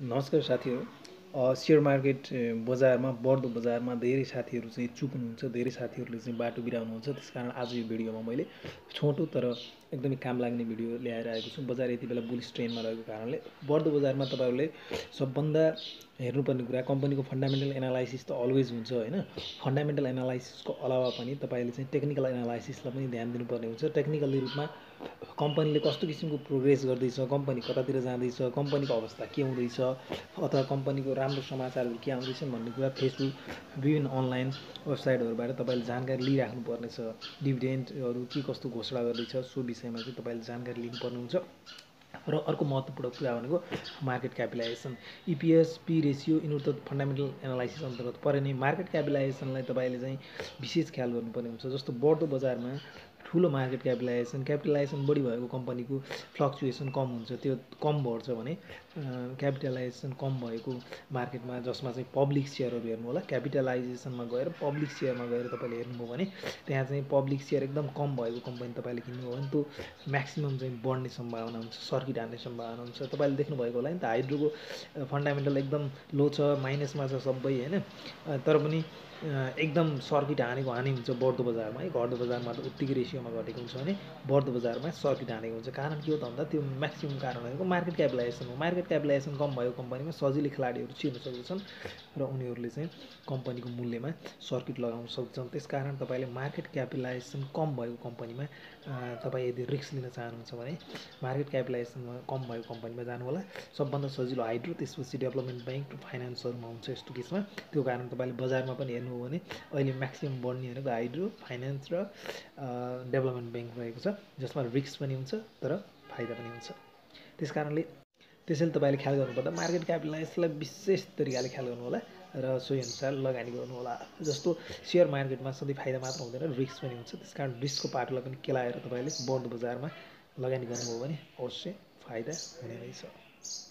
नमस्कार साथीहरू share market बजारमा बढ्दो बजारमा धेरै साथीहरू चाहिँ चुप हुनुहुन्छ धेरै साथीहरूले चाहिँ बाटो बिराउनुहुन्छ त्यस कारण आज यो भिडियोमा मैले छोटो तर एकदमै काम लाग्ने भिडियो ल्याएर आएको छु। बजार यति बेला बुलिस ट्रेनमा रहेको कारणले बढ्दो बजारमा तपाईँहरूले सबभन्दा हेर्नुपर्ने कुरा कम्पनीको फन्डामेन्टल एनालाइसिस त अलवेज हुन्छ होइन? फन्डामेन्टल एनालाइसिसको अलावा पनि तपाईँले चाहिँ टेक्निकल एनालाइसिसलाई पनि ध्यान दिनुपर्ने हुन्छ। टेक्निकल रूपमा कम्पनीले कस्तो किसिमको प्रोग्रेस गर्दैछ कम्पनी कतातिर जाँदैछ कम्पनीको अवस्था के हुँदैछ अथवा कम्पनीको राम्रो समाचारहरू के आउँदैछन् भन्ने कुरा फेसबुक विभिन्न अनलाइन वेबसाइटहरूबाट तपाईँले जानकारी लिइराख्नु पर्नेछ डिभिडेन्टहरू के कस्तो घोषणा गर्दैछ सो विषयमा चाहिँ तपाईँले जानकारी लिनुपर्ने हुन्छ र अर्को महत्त्वपूर्ण कुरा भनेको market capitalisation EPS P ratio यिनीहरू त फन्डामेन्टल एनालाइसिस अन्तर्गत परे नै मार्केट क्यापिटलाइजेसनलाई तपाईँले चाहिँ विशेष ख्याल गर्नुपर्ने हुन्छ जस्तो बढ्दो बजारमा ठुलो मार्केट क्यापिटलाइजेसन क्यापिटलाइजेसन बढी भएको कम्पनीको फ्लक्चुएसन कम हुन्छ त्यो कम बढ्छ भने क्यापिटलाइजेसन कम भएको मार्केटमा जसमा चाहिँ पब्लिक सेयरहरू हेर्नु होला क्यापिटलाइजेसनमा गएर पब्लिक सेयरमा गएर तपाईँले हेर्नुभयो भने त्यहाँ चाहिँ पब्लिक सेयर एकदम कम भएको कम्पनी तपाईँले किन्नुभयो भने त्यो म्याक्सिमम् चाहिँ बढ्ने सम्भावना हुन्छ सर्किट हान्ने सम्भावना हुन्छ। तपाईँले देख्नुभएको होला नि त हाइड्रोको फन्डामेन्टल एकदम लो छ माइनसमा छ सबै होइन? तर पनि एकदम सर्किट हानेको हानि हुन्छ बढ्दो बजारमा है? घट्दो बजारमा त उत्तिकै रेसियोमा घटेको हुन्छ भने बढ्दो बजारमा सर्किट हानेको हुन्छ। कारण के हो त भन्दा त्यो म्याक्सिमम् कारण भनेको मार्केट क्यापिटलाइजेसन हो। मार्केट क्यापिटलाइजेसन कम भएको कम्पनीमा सजिलै खेलाडीहरू छिर्न सक्दछन् र उनीहरूले चाहिँ कम्पनीको मूल्यमा सर्किट लगाउन सक्छन्। त्यस कारण तपाईँले मार्केट क्यापिटलाइजेसन कम भएको कम्पनीमा तपाईँ यदि रिस्क लिन चाहनुहुन्छ भने मार्केट क्यापिटलाइजेसनमा कम भएको कम्पनीमा जानु होला सबभन्दा सजिलो हाइड्रो त्यसपछि डेभलपमेन्ट ब्याङ्क र फाइनेन्सहरूमा हुन्छ यस्तो केसमा। त्यो कारण तपाईँले बजारमा पनि हेर्नु हेर्नुभयो भने अहिले म्याक्सिमम् बढ्ने भनेको हाइड्रो फाइनेन्स र डेभलपमेन्ट ब्याङ्क रहेको छ जसमा रिस्क पनि हुन्छ तर फाइदा पनि हुन्छ। त्यस कारणले त्यसैले तपाईँले ख्याल गर्नुपर्दा मार्केट क्यापिटलाइजलाई विशेष तरिकाले ख्याल गर्नु होला र सोही अनुसार लगानी गर्नुहोला। जस्तो सेयर मार्केटमा सधैँ फाइदा मात्र हुँदैन रिस्क पनि हुन्छ। त्यस कारण रिस्कको पाटोलाई पनि केलाएर तपाईँले बढ्दो बजारमा लगानी गर्नुभयो भने अवश्य फाइदा हुने रहेछ।